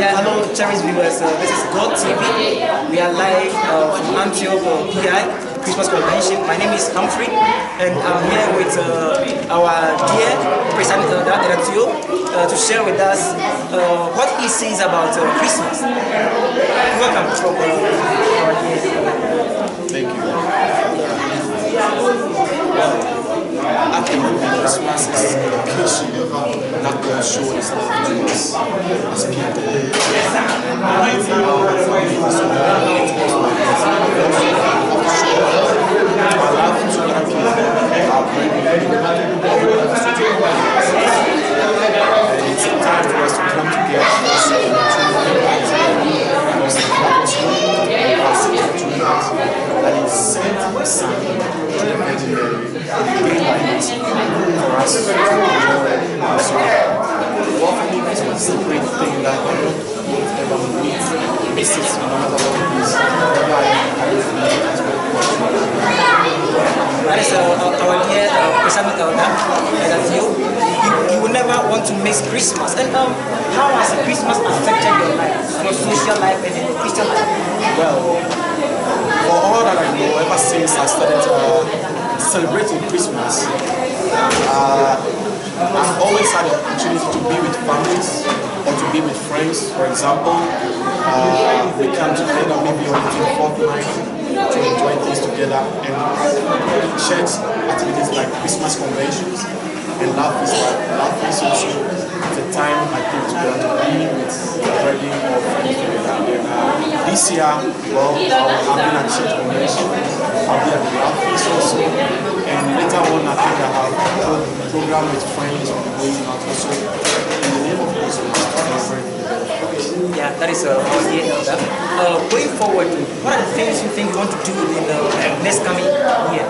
Yeah, hello, cherished viewers. Uh, this is God TV. We are live uh, from Antioch uh, PI Christmas Convention. My name is Humphrey, and I'm here with uh, our dear Presiding Elder Theo uh, to share with us uh, what he sees about uh, Christmas. Welcome uh, our dear. Thank you. I think Christmas is an occasion showed His love to us. Our love to other people, our brethren, and it's a time for us to come together and celebrate that He sent His Son to the Virgin Mary and gave by it for us to enjoy His love. Well, for me, Christmas is a great thing that I don't ever meet, miss it no matter what it is. Wherever I am, I will You, you will never want to miss Christmas. And um, how has Christmas affected your life, your social life, and your Christian life? Well, for all that I know, ever since I started uh, celebrating Christmas, uh, I've always had the opportunity to be with families be with friends. For example, uh, we come together maybe on the 24th night to enjoy things together and church activities like Christmas conventions and love is like love is also a time I think to be to be with friends. And uh, this year, well, I'll, I've been at church convention, I'll be at the love feast also, and later on I think I have a program with friends on the way out also in the name of Christmas to celebrate the birth of Yeah, that is uh, our dear elder. Uh, going forward, what are the things you think you want to do in the next coming year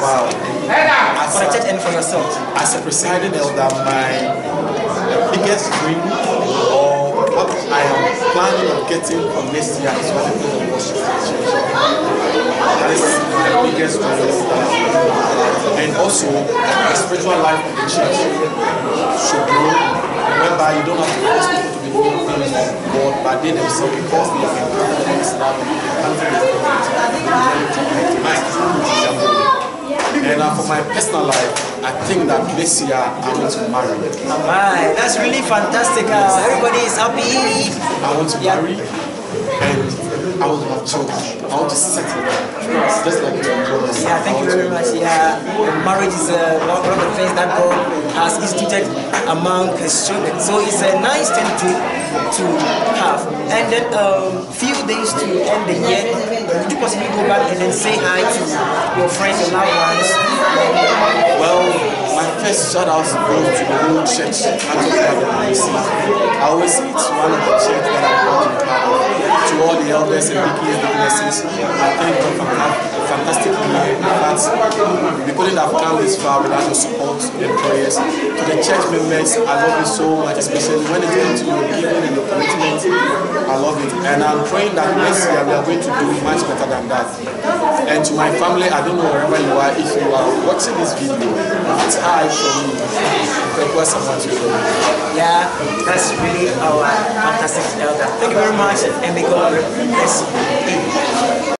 Wow. As for the a- church and for yourself? as a presiding elder, my biggest dream or what I am planning on getting from next year is what I worship in the church. That is the biggest dream that. And also, the spiritual life of the church should grow, whereby you don't have to force people to be doing things of God, but they themselves, because they have encountered love, encountered tonight. And uh, for my personal life, I think that this year I want to marry. My, that's really fantastic. Uh, everybody is happy. I want to marry and I want to have children. I want to settle down. Just like you enjoy this. Yeah, thank very much. Yeah, marriage is uh, one of the things that God has instituted among His children. So it's a nice thing to to have. And then um, few days to end the year, would you possibly go back and then say hi to your friends, your loved ones? Well, my first shout out goes to the whole church the. I always say it's one of the church that I'm to all the elders and deacons, deaconesses, I thank God for a we couldn't have come this far without your support and prayers. To the church members, I love you so much, especially when it comes to your giving and your commitment. I love it. And I'm praying that next year we are going to do much better than that. And to my family, I don't know wherever you are, if you are watching this video, it's high for me. Request someone to do Yeah, that's really our fantastic elder. Thank you very much, and may God bless you.